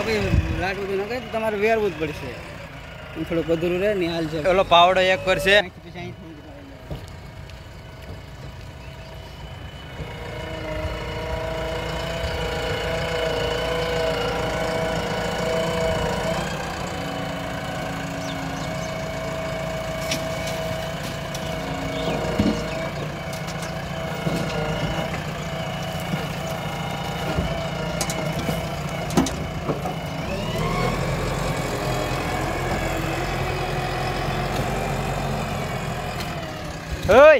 તો ભાઈ લાટ બધું ન તમારે વેરવું જ પડશે. થોડુંક અધૂરું રહે ને હાલ છે ઓલો પાવડો એક કરશે เฮ้ย